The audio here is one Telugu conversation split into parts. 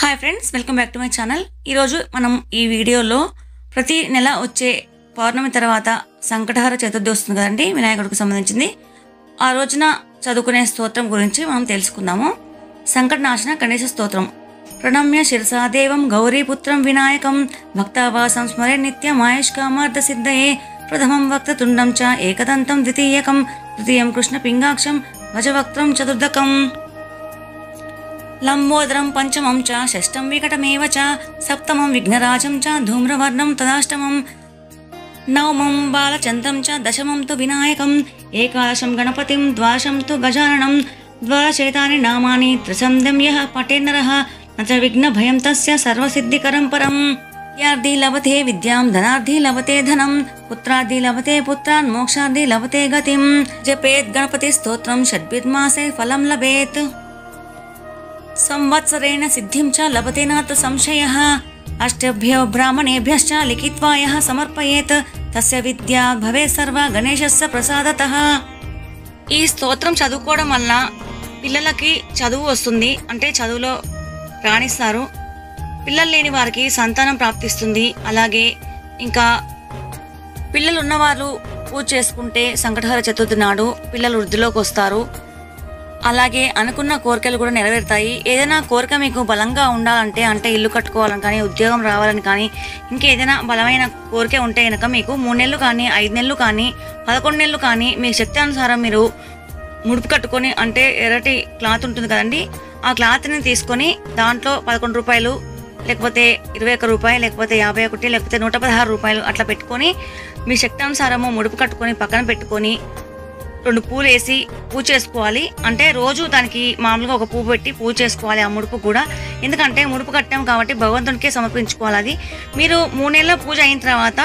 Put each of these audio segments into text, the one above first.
Hi friends welcome back to my channel ఈరోజు మనం ఈ వీడియోలో ప్రతి నెల వచ్చే పౌర్ణమి తర్వాత సంకటహార చతుర్థి వస్తుంది కదండి వినాయకుడికి సంబంధించింది. ఆ రోజున చదువుకునే స్తోత్రం గురించి మనం తెలుసుకుందాము. సంకటనాశన గణేశ స్తోత్రం. ప్రణమ్య శిరసాదేవం గౌరీపుత్రం వినాయకం భక్తావాసం స్మరే నిత్యం ఆయుష్కామార్థ సిద్ధయే ప్రథమం వక్తతుండం చ ఏకదంతం ద్వితీయకం తృతీయం కృష్ణ పింగాక్షం భజవక్త్రం చతుర్థకం लम्बोदरं पञ्चमं च षष्ठं विकटमेव च सप्तमं विघ्नराजं च धूम्रवर्णं तदाष्टमं। नवमं बालचन्द्रं च दशमं तु विनायकम् एकादशं गणपतिं द्वादशं तु गजाननं द्वादशेतानि नामानि त्रिशंदं यः पटे न च विघ्नभयं तस्य सर्वसिद्धिकरं परम् विद्यार्थी लभते विद्यां धनार्थी लभते धनं पुत्रादि लभते पुत्रान् मोक्षार्थी लभते गतिं जपेत् गणपतिस्तोत्रं षड्भिर्मासे फलं लभेत्। సంవత్సరేణ సిద్ధిం చ లభతే సంశయ సంశయः. అష్టభ్యో బ్రాహ్మణేభ్యశ్చ లిఖిత్వా యః సమర్పయేత్. తస్య విద్యా భవే సర్వ గణేశస్య ప్రసాదత. ఈ స్తోత్రం చదువుకోవడం వల్ల పిల్లలకి చదువు వస్తుంది. అంటే చదువులో రాణిస్తారు. పిల్లలు లేని వారికి సంతానం ప్రాప్తిస్తుంది. అలాగే ఇంకా పిల్లలు ఉన్నవారు పూజ చేసుకుంటే సంకటహర చతుర్థి నాడు పిల్లలు వృద్ధిలోకి వస్తారు. అలాగే అనుకున్న కోరికలు కూడా నెరవేరుతాయి. ఏదైనా కోరిక మీకు బలంగా ఉండాలంటే అంటే ఇల్లు కట్టుకోవాలని కానీ ఉద్యోగం రావాలని కానీ ఇంకేదైనా బలమైన కోరిక ఉంటే కనుక మీకు మూడు నెలలు కానీ ఐదు నెలలు కానీ పదకొండు నెలలు కానీ మీ శక్తి అనుసారం మీరు ముడుపు కట్టుకొని అంటే ఎర్రటి క్లాత్ ఉంటుంది కదండి ఆ క్లాత్ని తీసుకొని దాంట్లో పదకొండు రూపాయలు లేకపోతే ఇరవై ఒక్క రూపాయలు లేకపోతే యాభై ఒకటి లేకపోతే నూట పదహారు రూపాయలు అట్లా పెట్టుకొని మీ శక్తి అనుసారము ముడుపు కట్టుకొని పక్కన పెట్టుకొని రెండు పూలు వేసి పూజ చేసుకోవాలి. అంటే రోజు దానికి మామూలుగా ఒక పువ్వు పెట్టి పూజ చేసుకోవాలి ఆ ముడుపు కూడా. ఎందుకంటే ముడుపు కట్టాం కాబట్టి భగవంతునికే సమర్పించుకోవాలి అది. మీరు మూడు నెలల పూజ అయిన తర్వాత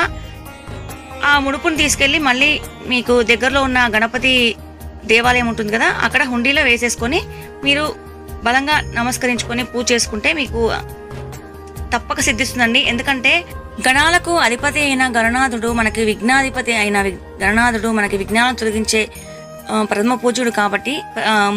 ఆ ముడుపుని తీసుకెళ్ళి మళ్ళీ మీకు దగ్గరలో ఉన్న గణపతి దేవాలయం ఉంటుంది కదా అక్కడ హుండీలో వేసేసుకొని మీరు బలంగా నమస్కరించుకొని పూజ చేసుకుంటే మీకు తప్పక సిద్ధిస్తుందండి. ఎందుకంటే గణాలకు అధిపతి అయిన గణనాథుడు మనకి విఘ్నాధిపతి అయిన గణనాథుడు మనకి విఘ్నాలను తొలగించే ప్రథమ పూజుడు కాబట్టి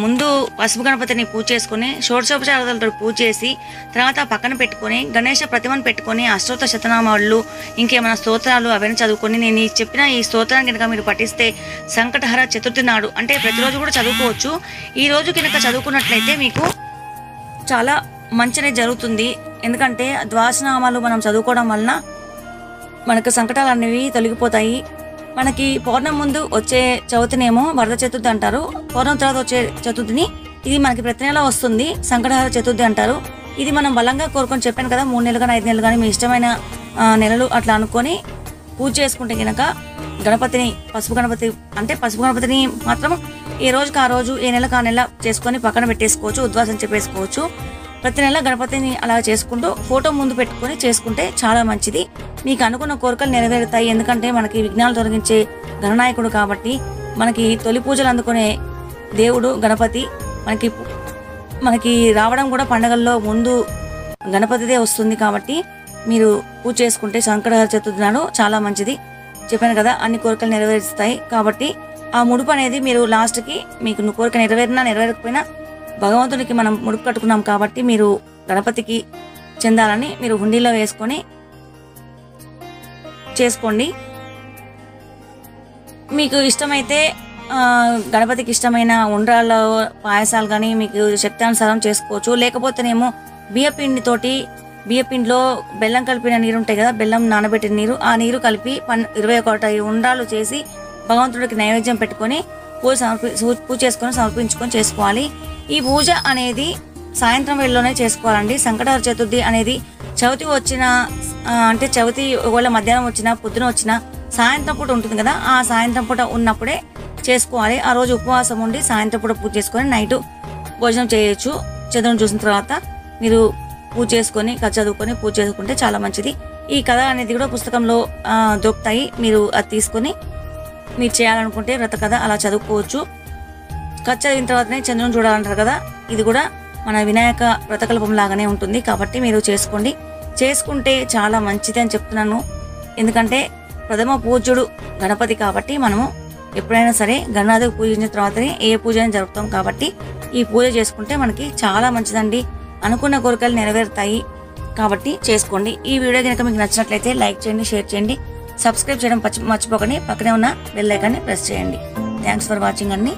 ముందు పసుపు గణపతిని పూజ చేసుకుని షోడశోపచారాలతో పూజ చేసి తర్వాత పక్కన పెట్టుకొని గణేష ప్రతిమను పెట్టుకొని అష్టోత్తర శతనామాలు ఇంకేమైనా స్తోత్రాలు అవన్నీ చదువుకొని నేను చెప్పిన ఈ స్తోత్రాన్ని కనుక మీరు పఠిస్తే సంకటహర చతుర్థి నాడు అంటే ప్రతిరోజు కూడా చదువుకోవచ్చు. ఈ రోజు కనుక చదువుకున్నట్లయితే మీకు చాలా మంచినే జరుగుతుంది. ఎందుకంటే ద్వాసనామాలు మనం చదువుకోవడం వలన మనకు సంకటాలు అనేవి తొలగిపోతాయి. మనకి పౌర్ణం ముందు వచ్చే చవితినేమో వరద చతుర్థి అంటారు. పౌర్ణం తర్వాత వచ్చే చతుర్థిని ఇది మనకి ప్రతి నెల వస్తుంది. సంకటహార చతుర్థి అంటారు. ఇది మనం బలంగా కోరుకొని చెప్పాను కదా మూడు నెలలు కానీ ఐదు నెలలు కానీ మీ ఇష్టమైన నెలలు అట్లా అనుకొని పూజ చేసుకుంటే కనుక గణపతిని పసుపు గణపతి అంటే పసుపు గణపతిని మాత్రం ఏ రోజుకి ఆ రోజు ఏ నెలకు ఆ నెల చేసుకొని పక్కన పెట్టేసుకోవచ్చు ఉద్వాసం చెప్పేసుకోవచ్చు. ప్రతి నెల గణపతిని అలా చేసుకుంటూ ఫోటో ముందు పెట్టుకొని చేసుకుంటే చాలా మంచిది. మీకు అనుకున్న కోరికలు నెరవేరుతాయి. ఎందుకంటే మనకి విఘ్నాలు తొలగించే గణనాయకుడు కాబట్టి మనకి తొలి పూజలు అందుకునే దేవుడు గణపతి. మనకి మనకి రావడం కూడా పండగల్లో ముందు గణపతిదే వస్తుంది కాబట్టి మీరు పూజ చేసుకుంటే సంకటహర చతుర్థి నాడు చాలా మంచిది. చెప్పాను కదా అన్ని కోరికలు నెరవేరుస్తాయి కాబట్టి ఆ ముడుపు అనేది మీరు లాస్ట్కి మీకు కోరిక నెరవేరినా నెరవేరకపోయినా భగవంతునికి మనం ముడుపు కట్టుకున్నాం కాబట్టి మీరు గణపతికి చెందాలని మీరు హుండీలో వేసుకొని చేసుకోండి. మీకు ఇష్టమైతే గణపతికి ఇష్టమైన ఉండ్రాళ్ళ పాయసాలు కానీ మీకు శక్తానుసారం చేసుకోవచ్చు. లేకపోతేనేమో బియ్యపిండితోటి బియ్యపిండిలో బెల్లం కలిపిన నీరు ఉంటాయి కదా బెల్లం నానబెట్టిన నీరు ఆ నీరు కలిపి పన్ ఇరవై ఒకటి ఉండ్రాలు చేసి భగవంతుడికి నైవేద్యం పెట్టుకొని పూజ సమర్పి పూజ చేసుకొని సమర్పించుకొని చేసుకోవాలి. ఈ పూజ అనేది సాయంత్రం వేళలోనే చేసుకోవాలండి. సంకటహర చతుర్థి అనేది చవితి వచ్చిన అంటే చవితి ఒకవేళ మధ్యాహ్నం వచ్చినా పొద్దున వచ్చినా సాయంత్రం పూట ఉంటుంది కదా ఆ సాయంత్రం పూట ఉన్నప్పుడే చేసుకోవాలి. ఆ రోజు ఉపవాసం ఉండి సాయంత్రం పూట పూజ చేసుకొని నైట్ భోజనం చేయొచ్చు. చంద్రుని చూసిన తర్వాత మీరు పూజ చేసుకొని కథ చదువుకొని పూజ చేసుకుంటే చాలా మంచిది. ఈ కథ అనేది కూడా పుస్తకంలో దొరుకుతాయి. మీరు అది తీసుకొని మీరు చేయాలనుకుంటే వ్రత కథ అలా చదువుకోవచ్చు. ఖర్చు అయిన తర్వాతనే చంద్రుని చూడాలంటారు కదా? ఇది కూడా మన వినాయక వ్రతకల్పం లాగానే ఉంటుంది. కాబట్టి మీరు చేసుకోండి. చేసుకుంటే చాలా మంచిది అని చెప్తున్నాను. ఎందుకంటే ప్రథమ పూజ్యుడు గణపతి కాబట్టి మనము ఎప్పుడైనా సరే గణనాథకు పూజించిన తర్వాతనే ఏ పూజ అని జరుపుతాం కాబట్టి ఈ పూజ చేసుకుంటే మనకి చాలా మంచిదండి. అనుకున్న కోరికలు నెరవేరుతాయి. కాబట్టి చేసుకోండి. ఈ వీడియో కనుక మీకు నచ్చినట్లయితే లైక్ చేయండి షేర్ చేయండి. సబ్స్క్రైబ్ చేయడం మర్చిపోకండి. పక్కనే ఉన్న బెల్ ఐకాన్ని ప్రెస్ చేయండి. థ్యాంక్స్ ఫర్ వాచింగ్ అన్నీ